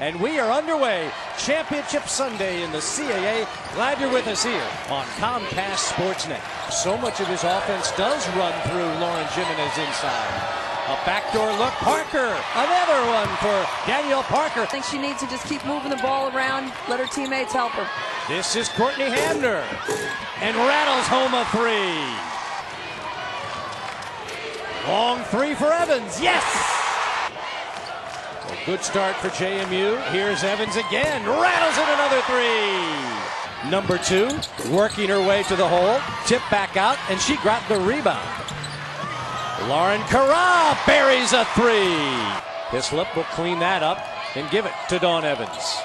And we are underway. Championship Sunday in the CAA. Glad you're with us here on Comcast Sportsnet. So much of his offense does run through Lauren Jimenez inside. A backdoor look. Parker. Another one for Danielle Parker. I think she needs to just keep moving the ball around, let her teammates help her. This is Courtney Hamner. And rattles home a three. Long three for Evans. Yes! A good start for JMU. Here's Evans again. Rattles in another three. Number two, working her way to the hole. Tip back out, and she got the rebound. Lauren Carra buries a three. Hislop will clean that up and give it to Dawn Evans.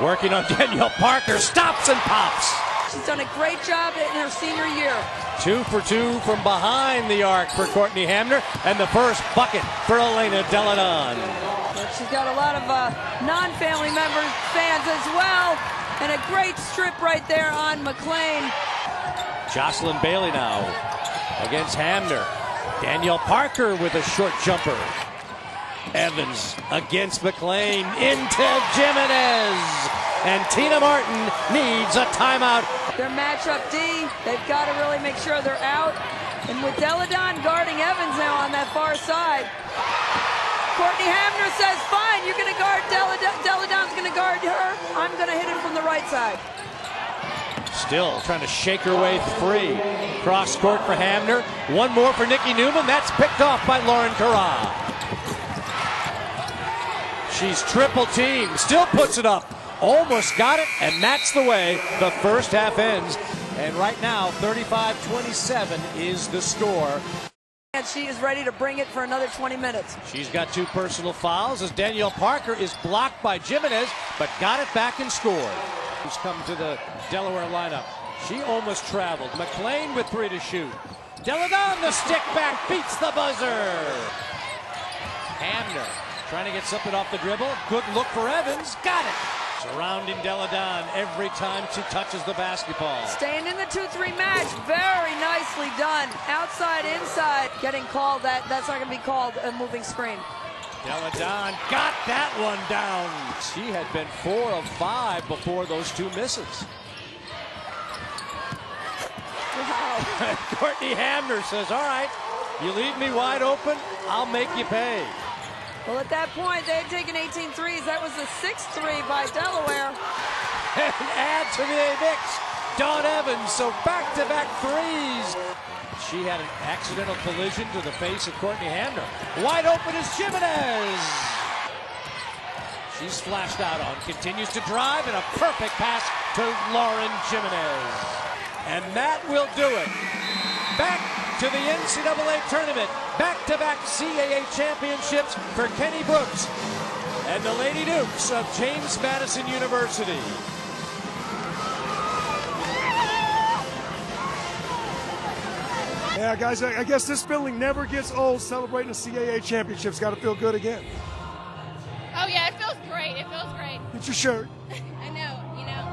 Working on Danielle Parker. Stops and pops. She's done a great job in her senior year. Two for two from behind the arc for Courtney Hamner, and the first bucket for Elena Delle Donne. She's got a lot of uh, non-family members, fans as well, and a great strip right there on McLean. Jocelyn Bailey now against Hamner. Danielle Parker with a short jumper. Evans against McLean into Jimenez. And Tina Martin needs a timeout. Their matchup D, they've got to really make sure they're out. And with Delle Donne guarding Evans now on that far side, Courtney Hamner says, fine, you're going to guard Delle Donne. Deladon's going to guard her. I'm going to hit it from the right side. Still trying to shake her way free. Cross court for Hamner. One more for Nikki Newman. That's picked off by Lauren Carra. She's triple teamed. Still puts it up. Almost got it, and that's the way the first half ends. And right now, 35-27 is the score. And she is ready to bring it for another 20 minutes. She's got two personal fouls as Danielle Parker is blocked by Jimenez, but got it back and scored. Who's come to the Delaware lineup. She almost traveled. McLean with three to shoot. Delle Donne, the stick back, beats the buzzer. Hamner trying to get something off the dribble. Good look for Evans. Got it. Surrounding Delle Donne every time she touches the basketball. Staying in the 2-3 match. Very nicely done. Outside, inside. Getting called that. That's not going to be called a moving screen. Delle Donne got that one down. She had been four of five before those two misses. Wow. Courtney Hamner says, all right, you leave me wide open, I'll make you pay. Well, at that point, they had taken 18 threes. That was the sixth three by Delaware. And add to the mix, Dawn Evans. So back-to-back threes. She had an accidental collision to the face of Courtney Hamner. Wide open is Jimenez. She's flashed out on, continues to drive, and a perfect pass to Lauren Jimenez. And that will do it. Back to the NCAA tournament. Back-to-back CAA championships for Kenny Brooks and the Lady Dukes of James Madison University. Yeah, guys, I guess this feeling never gets old celebrating the CAA championships. Got to feel good again. Oh, yeah, it feels great. It feels great. Get your shirt. I know, you know.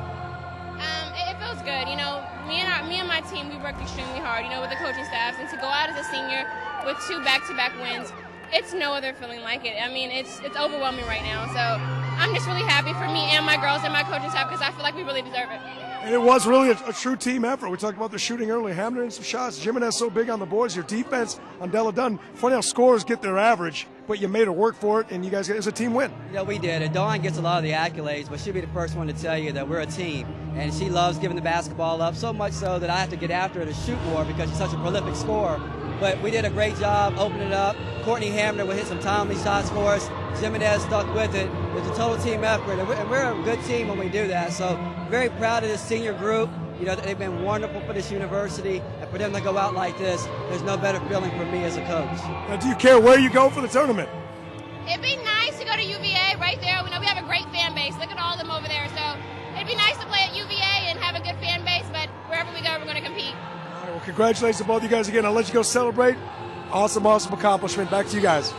Um, it, it, feels good. You know, me and, our, me and my team, we worked extremely hard, you know, with the coaching staffs. And to go out as a senior with two back-to-back wins, it's no other feeling like it. I mean, it's it's overwhelming right now. So I'm just really happy for me and my girls and my coaching staff because I feel like we really deserve it. And it was really a, a, true team effort. We talked about the shooting earlier. Hamner in some shots. Jimenez so big on the boards. Your defense on Delle Donne. Funny how scores get their average, but you made her work for it, and you guys it was a team win. Yeah, we did. And Dawn gets a lot of the accolades, but she'll be the first one to tell you that we're a team. And she loves giving the basketball up so much so that I have to get after her to shoot more because she's such a prolific scorer. But we did a great job opening it up. Courtney Hamner will hit some timely shots for us. Jimenez stuck with it. It's a total team effort, and we're a good team when we do that. So very proud of this senior group. You know, they've been wonderful for this university, and for them to go out like this, there's no better feeling for me as a coach. Now, do you care where you go for the tournament? It'd be nice to go to UVA right there. We know we have a great fan base. Look at all of them over there. So it'd be nice to play at UVA and have a good fan base, but wherever we go, we're going to compete. All right, well, congratulations to both you guys again. I'll let you go celebrate. Awesome, awesome accomplishment. Back to you guys.